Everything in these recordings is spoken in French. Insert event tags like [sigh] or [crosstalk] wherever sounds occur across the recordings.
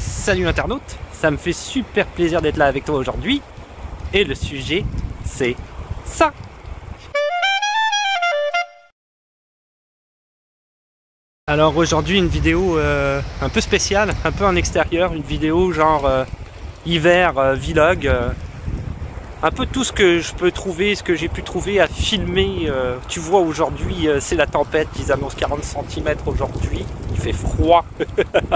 Salut internaute, ça me fait super plaisir d'être là avec toi aujourd'hui. Et le sujet, c'est ça. Alors aujourd'hui une vidéo euh, un peu spéciale, un peu en extérieur, une vidéo genre euh, hiver euh, vlog, un peu tout ce que je peux trouver, ce que j'ai pu trouver à filmer. tu vois aujourd'hui c'est la tempête, ils annoncent 40 cm aujourd'hui, il fait froid.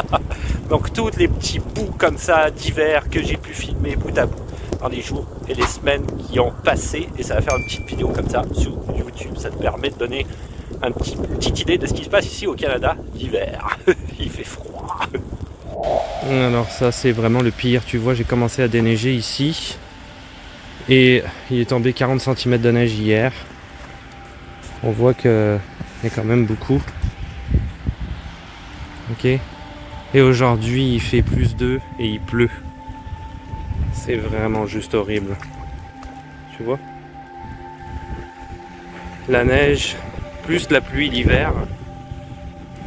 [laughs] Donc tous les petits bouts comme ça d'hiver que j'ai pu filmer bout à bout dans les jours et les semaines qui ont passé et ça va faire une petite vidéo comme ça sur YouTube, ça te permet de donner une petite idée de ce qui se passe ici au Canada l'hiver. [laughs] Il fait froid. Alors ça c'est vraiment le pire. Tu vois j'ai commencé à déneiger ici. Et il est tombé 40 cm de neige hier. On voit qu'il y a quand même beaucoup. Ok. Et aujourd'hui il fait plus 2 et il pleut. C'est vraiment juste horrible. Tu vois? La neige, plus la pluie l'hiver,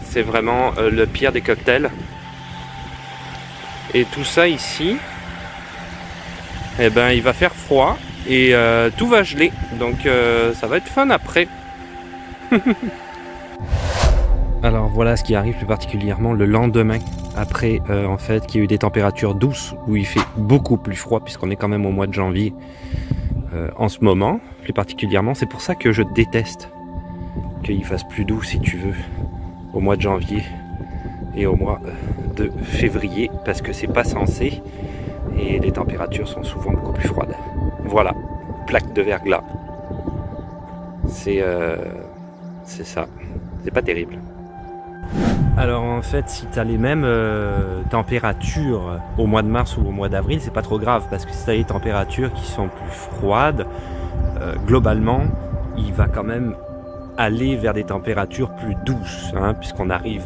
c'est vraiment euh, le pire des cocktails. Et tout ça ici, eh ben, il va faire froid et euh, tout va geler. Donc euh, ça va être fun après. [laughs] Alors voilà ce qui arrive plus particulièrement le lendemain après en fait qu'il y a eu des températures douces où il fait beaucoup plus froid puisqu'on est quand même au mois de janvier en ce moment plus particulièrement c'est pour ça que je déteste qu'il fasse plus doux si tu veux au mois de janvier et au mois de février parce que c'est pas censé et les températures sont souvent beaucoup plus froides. Voilà, plaque de verglas. C'est euh, ça, c'est pas terrible. Alors en fait, si tu as les mêmes euh, températures au mois de mars ou au mois d'avril, c'est pas trop grave parce que si tu as les températures qui sont plus froides, euh, globalement, il va quand même aller vers des températures plus douces, hein, puisqu'on arrive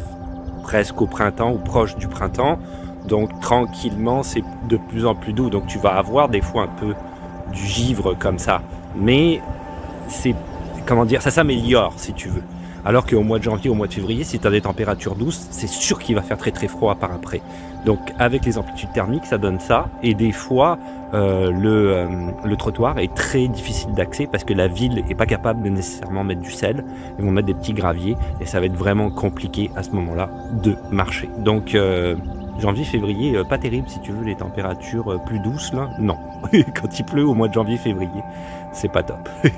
presque au printemps ou proche du printemps. Donc tranquillement, c'est de plus en plus doux. Donc tu vas avoir des fois un peu du givre comme ça. Mais c'est, comment dire, ça s'améliore si tu veux. Alors qu'au mois de janvier, au mois de février, si tu as des températures douces, c'est sûr qu'il va faire très très froid par après. Donc avec les amplitudes thermiques, ça donne ça. Et des fois, euh, le, euh, le, trottoir est très difficile d'accès parce que la ville n'est pas capable de nécessairement mettre du sel. Ils vont mettre des petits graviers et ça va être vraiment compliqué à ce moment-là de marcher. Donc euh, janvier, février, pas terrible si tu veux les températures plus douces là. Non, [laughs] quand il pleut au mois de janvier, février, c'est pas top. [laughs]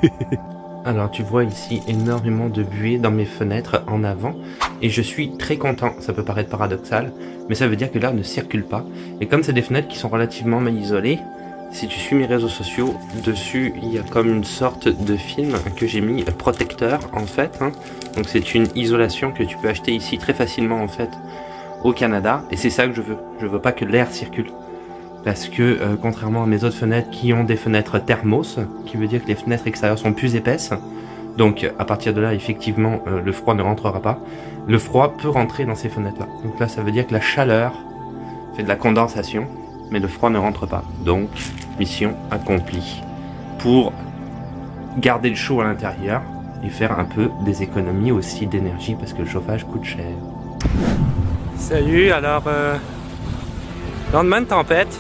Alors tu vois ici énormément de buée dans mes fenêtres en avant et je suis très content, ça peut paraître paradoxal, mais ça veut dire que l'air ne circule pas. Et comme c'est des fenêtres qui sont relativement mal isolées, si tu suis mes réseaux sociaux, dessus il y a comme une sorte de film que j'ai mis protecteur en fait. Hein. Donc c'est une isolation que tu peux acheter ici très facilement en fait au Canada et c'est ça que je veux. Je veux pas que l'air circule parce que euh, contrairement à mes autres fenêtres qui ont des fenêtres thermos, qui veut dire que les fenêtres extérieures sont plus épaisses, donc à partir de là effectivement euh, le froid ne rentrera pas, le froid peut rentrer dans ces fenêtres là. Donc là ça veut dire que la chaleur fait de la condensation, mais le froid ne rentre pas. Donc mission accomplie pour garder le chaud à l'intérieur et faire un peu des économies aussi d'énergie parce que le chauffage coûte cher. Salut, alors euh, lendemain de tempête,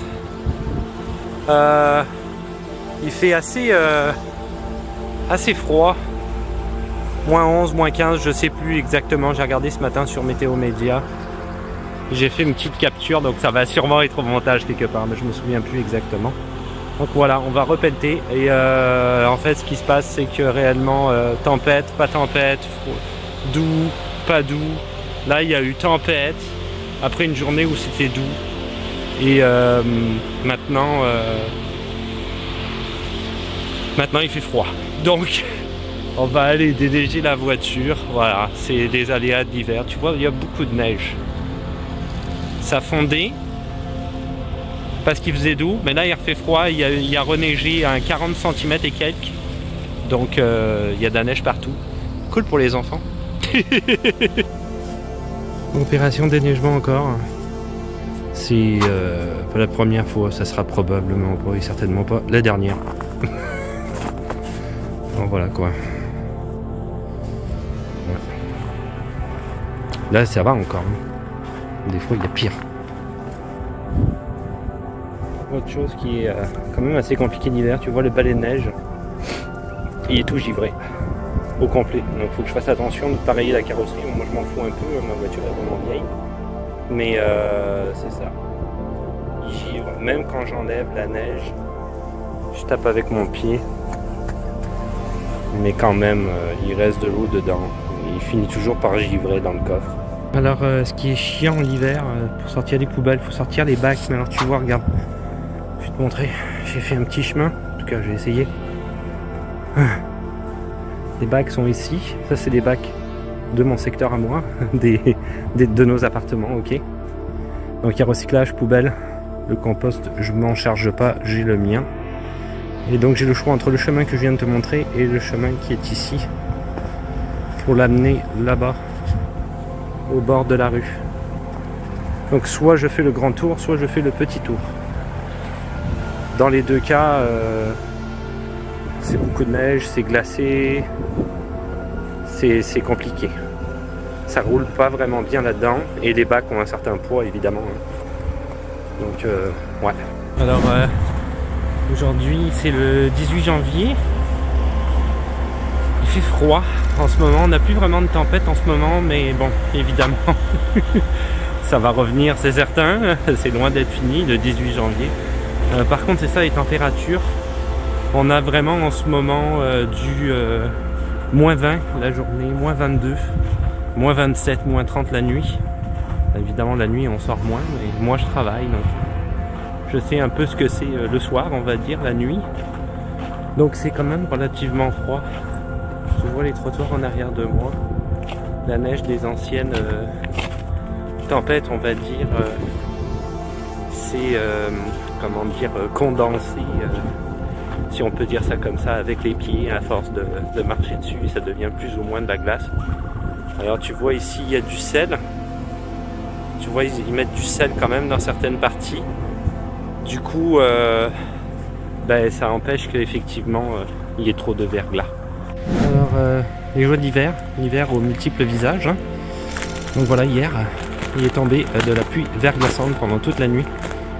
euh, il fait assez, euh, assez froid. Moins 11, moins 15, je sais plus exactement. J'ai regardé ce matin sur Météo Média. J'ai fait une petite capture, donc ça va sûrement être au montage quelque part, mais je me souviens plus exactement. Donc voilà, on va repenter. Et en fait, ce qui se passe, c'est que réellement, tempête, pas tempête, doux, pas doux. Là, il y a eu tempête, après une journée où c'était doux. Et euh, maintenant, euh, maintenant il fait froid. Donc [laughs] on va aller déneiger la voiture. Voilà, c'est des aléas d'hiver. Tu vois, il y a beaucoup de neige. Ça fondait parce qu'il faisait doux, mais là il refait froid. Il y a, il a reneigé à 40 cm et quelques. Donc euh, il y a de la neige partout. Cool pour les enfants. [laughs] Opération déneigement encore. C'est euh, pas la première fois, ça sera probablement pas certainement pas la dernière. [laughs] bon, voilà quoi. Là ça va encore. Hein. Des fois il y pire. Autre chose qui est euh, quand même assez compliqué l'hiver, tu vois le balai de neige, il est tout givré au complet. Donc il faut que je fasse attention de pareiller la carrosserie. Moi je m'en fous un peu, ma voiture est vraiment vieille. Mais euh, c'est ça. Givre. Même quand j'enlève la neige, je tape avec mon pied. Mais quand même, euh, il reste de l'eau dedans. Il finit toujours par givrer dans le coffre. Alors euh, ce qui est chiant l'hiver, pour sortir des poubelles, il faut sortir les bacs. Mais alors tu vois, regarde, je vais te montrer. J'ai fait un petit chemin. En tout cas, je vais essayer. Ah. Les bacs sont ici. Ça, c'est des bacs de mon secteur à moi, [laughs] de nos appartements, ok. Donc il y a recyclage, poubelle, le compost, je m'en charge pas, j'ai le mien. Et donc j'ai le choix entre le chemin que je viens de te montrer et le chemin qui est ici pour l'amener là-bas, au bord de la rue. Donc soit je fais le grand tour, soit je fais le petit tour. Dans les deux cas, euh, c'est beaucoup de neige, c'est glacé, c'est compliqué. Ça roule pas vraiment bien là-dedans et les bacs ont un certain poids évidemment. Hein. Donc euh, ouais. Alors euh, aujourd'hui c'est le 18 janvier. Il fait froid en ce moment. On n'a plus vraiment de tempête en ce moment, mais bon, évidemment, [laughs] ça va revenir, c'est certain. [laughs] C'est loin d'être fini le 18 janvier. Euh, par contre, c'est ça les températures. On a vraiment en ce moment du moins 20 la journée, moins 22, moins 27, moins 30 la nuit. Évidemment la nuit on sort moins, mais moi je travaille donc je sais un peu ce que c'est euh, le soir on va dire, la nuit. Donc c'est quand même relativement froid. Je vois les trottoirs en arrière de moi. La neige des anciennes euh, tempêtes on va dire. Euh, c'est comment dire condensé si on peut dire ça comme ça, avec les pieds, à force de, marcher dessus, ça devient plus ou moins de la glace. Alors tu vois ici, il y a du sel. Tu vois, ils, mettent du sel quand même dans certaines parties. Du coup, euh, ben, ça empêche qu'effectivement, euh, il y ait trop de verglas. Alors, euh, les jours d'hiver, l'hiver aux multiples visages. Hein. Donc voilà, hier, il est tombé de la pluie verglaçante pendant toute la nuit.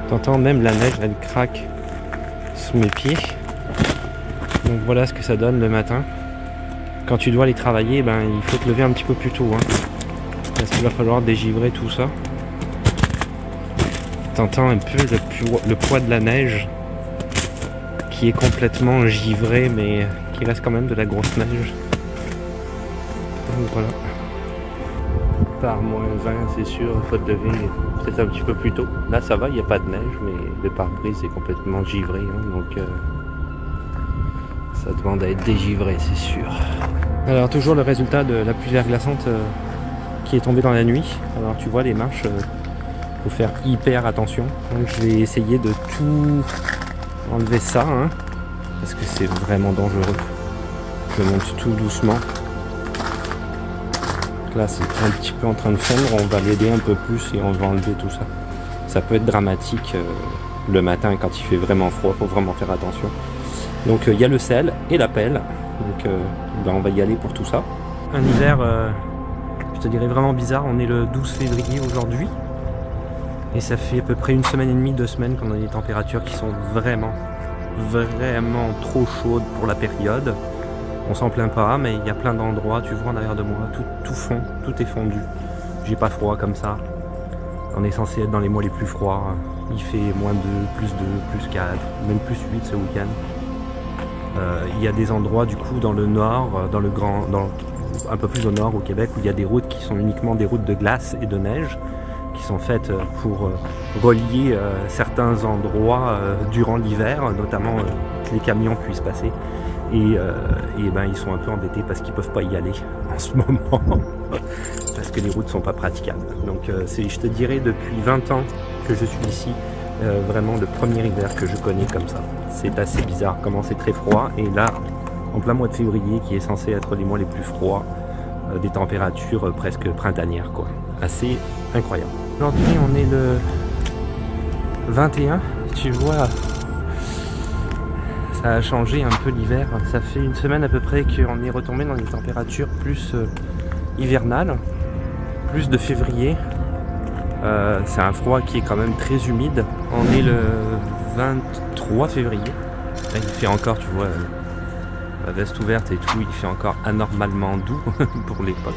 T'entends même la neige, elle craque sous mes pieds. Donc voilà ce que ça donne le matin. Quand tu dois aller travailler, ben, il faut te lever un petit peu plus tôt. Hein, parce qu'il va falloir dégivrer tout ça. T'entends un peu le, poids de la neige qui est complètement givré mais qui reste quand même de la grosse neige. Donc voilà. Par moins 20 c'est sûr, il faut te lever peut-être un petit peu plus tôt. Là ça va, il n'y a pas de neige mais le pare-brise est complètement givré. Hein, euh, ça demande à être dégivré, c'est sûr. Alors toujours le résultat de la pluie verglaçante euh, qui est tombée dans la nuit. Alors tu vois les marches, il euh, faut faire hyper attention. Donc je vais essayer de tout enlever ça, hein, parce que c'est vraiment dangereux. Je monte tout doucement. Là c'est un petit peu en train de fondre, on va l'aider un peu plus et on va enlever tout ça. Ça peut être dramatique euh, le matin quand il fait vraiment froid, faut vraiment faire attention. Donc euh, il y a le sel et la pelle. Donc euh, ben, on va y aller pour tout ça. Un hiver, euh, je te dirais vraiment bizarre. On est le 12 février aujourd'hui. Et ça fait à peu près une semaine et demie, deux semaines qu'on a des températures qui sont vraiment, vraiment trop chaudes pour la période. On s'en plaint pas, mais il y a plein d'endroits, tu vois en arrière de moi, tout, tout fond, tout est fondu. J'ai pas froid comme ça. On est censé être dans les mois les plus froids. Il fait moins 2, plus 2, plus 4, même plus 8 ce week-end. Euh, il y a des endroits du coup dans le nord, euh, dans le grand, un peu plus au nord au Québec, où il y a des routes qui sont uniquement des routes de glace et de neige, qui sont faites euh, pour relier certains endroits durant l'hiver, notamment que les camions puissent passer. Et, ben, ils sont un peu embêtés parce qu'ils peuvent pas y aller [laughs] en ce moment, parce que les routes sont pas praticables. Donc je te dirais depuis 20 ans que je suis ici, euh, vraiment le premier hiver que je connais comme ça. C'est assez bizarre comment c'est très froid et là, en plein mois de février, qui est censé être les mois les plus froids, euh, des températures presque printanières quoi. Assez incroyable. Aujourd'hui on est le 21, tu vois, ça a changé un peu l'hiver. Ça fait une semaine à peu près qu'on est retombé dans des températures plus euh, hivernales, plus de février, euh, c'est un froid qui est quand même très humide. On est le 23 février. il fait encore, tu vois, la veste ouverte et tout, il fait encore anormalement doux [laughs] pour l'époque.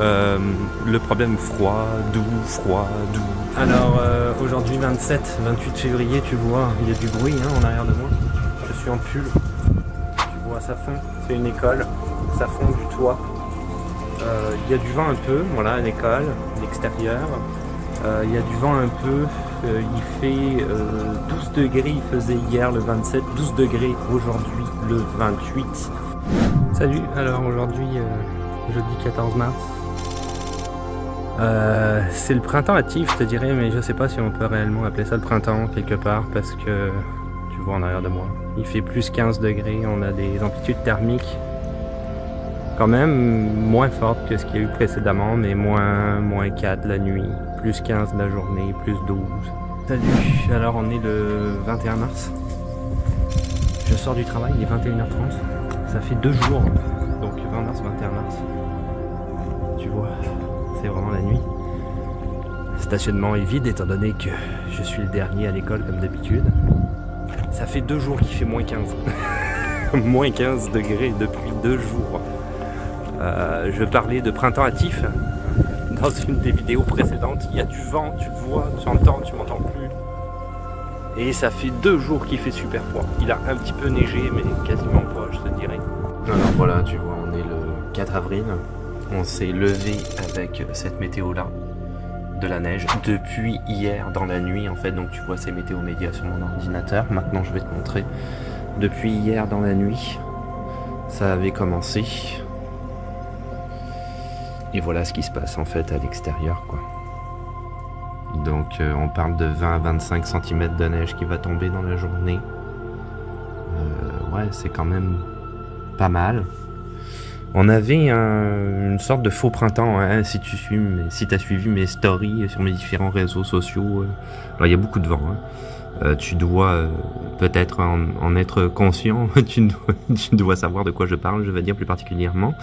Euh, le problème froid, doux, froid, doux. Alors euh, aujourd'hui 27, 28 février, tu vois, il y a du bruit hein, en arrière de moi. Je suis en pull. Tu vois, ça fond. C'est une école. Ça fond du toit. Euh, il y a du vent un peu, voilà, à l'école, l'extérieur. Il y a du vent un peu. il fait 12 degrés, il faisait hier le 27, 12 degrés aujourd'hui le 28. Salut, alors aujourd'hui jeudi 14 mars, euh, c'est le printemps actif, je te dirais, mais je sais pas si on peut réellement appeler ça le printemps quelque part parce que tu vois en arrière de moi, il fait plus 15 degrés, on a des amplitudes thermiques quand même moins fortes que ce qu'il y a eu précédemment, mais moins, moins 4 la nuit, plus 15 la journée, plus 12. Salut, alors on est le 21 mars. Je sors du travail, il est 21h30. Ça fait deux jours, donc 20 mars, 21 mars. Tu vois, c'est vraiment la nuit. Le stationnement est vide étant donné que je suis le dernier à l'école comme d'habitude. Ça fait deux jours qu'il fait moins 15. [laughs] moins 15 degrés depuis deux jours. Euh, je parlais de printemps hâtif dans une des vidéos précédentes. Il y a du vent, tu le vois, tu entends, tu m'entends plus. Et ça fait deux jours qu'il fait super froid. Il a un petit peu neigé, mais quasiment pas, je te dirais. Alors voilà, tu vois, on est le 4 avril. On s'est levé avec cette météo-là, de la neige, depuis hier dans la nuit en fait. Donc tu vois ces météo médias sur mon ordinateur. Maintenant je vais te montrer. Depuis hier dans la nuit, ça avait commencé. Et voilà ce qui se passe en fait à l'extérieur quoi. Donc euh, on parle de 20 à 25 cm de neige qui va tomber dans la journée. Euh, ouais, c'est quand même pas mal. On avait une sorte de faux printemps, hein, si tu suis, si as suivi mes stories sur mes différents réseaux sociaux. Euh. il y a beaucoup de vent. Hein. Tu dois peut-être en, être conscient, [laughs] tu tu dois, savoir de quoi je parle, je vais dire plus particulièrement.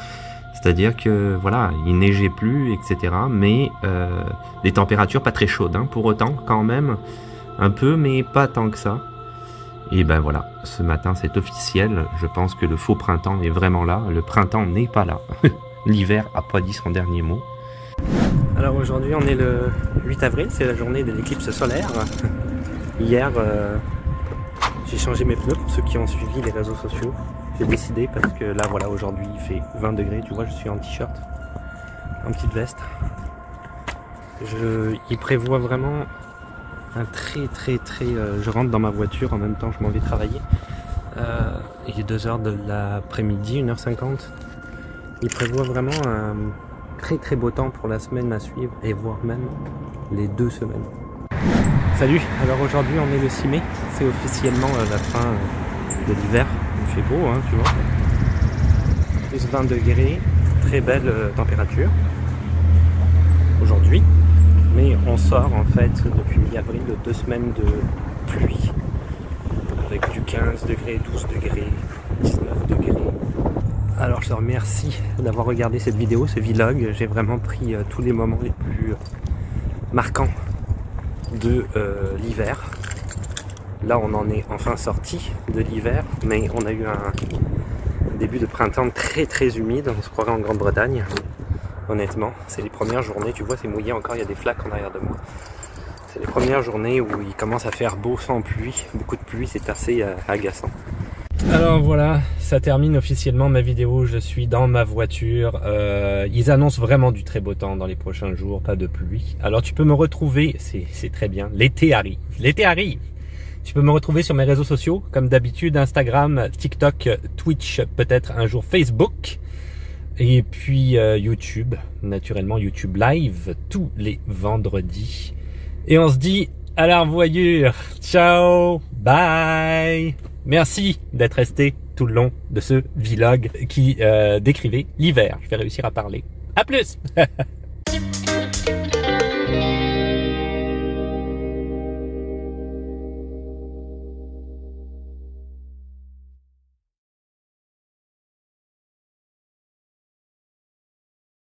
C'est-à-dire que voilà, il neigeait plus, etc. Mais des températures pas très chaudes, hein, pour autant quand même, un peu, mais pas tant que ça. Et ben voilà, ce matin c'est officiel, je pense que le faux printemps est vraiment là, le printemps n'est pas là. [laughs] L'hiver a pas dit son dernier mot. Alors aujourd'hui on est le 8 avril, c'est la journée de l'éclipse solaire. Hier euh, j'ai changé mes pneus pour ceux qui ont suivi les réseaux sociaux. J'ai décidé parce que là voilà aujourd'hui il fait 20 degrés, tu vois je suis en t-shirt, en petite veste. Il prévoit vraiment un très très très... Euh, je rentre dans ma voiture, en même temps je m'en vais travailler. Euh, il est 2h de l'après-midi, 1h50. Il prévoit vraiment un très très beau temps pour la semaine à suivre et voire même les deux semaines. Salut, alors aujourd'hui on est le 6 mai, c'est officiellement euh, la fin de l'hiver. Il fait beau, hein, tu vois. Plus 20 degrés, très belle température aujourd'hui. Mais on sort en fait depuis mi-avril de deux semaines de pluie. Avec du 15 degrés, 12 degrés, 19 degrés. Alors je te remercie d'avoir regardé cette vidéo, ce vlog. J'ai vraiment pris euh, tous les moments les plus euh, marquants de euh, l'hiver. Là on en est enfin sorti de l'hiver, mais on a eu un début de printemps très très humide, on se croirait en Grande-Bretagne honnêtement. C'est les premières journées, tu vois, c'est mouillé encore, il y a des flaques en arrière de moi. C'est les premières journées où il commence à faire beau sans pluie. Beaucoup de pluie, c'est assez euh, agaçant. Alors voilà, ça termine officiellement ma vidéo. Je suis dans ma voiture. Euh, ils annoncent vraiment du très beau temps dans les prochains jours, pas de pluie. Alors tu peux me retrouver, c'est très bien. L'été arrive. L'été arrive. Tu peux me retrouver sur mes réseaux sociaux, comme d'habitude, Instagram, TikTok, Twitch, peut-être un jour Facebook. Et puis euh, YouTube, naturellement YouTube Live tous les vendredis. Et on se dit à la revoyure. Ciao, bye. Merci d'être resté tout le long de ce vlog qui euh, décrivait l'hiver. Je vais réussir à parler. À plus [laughs]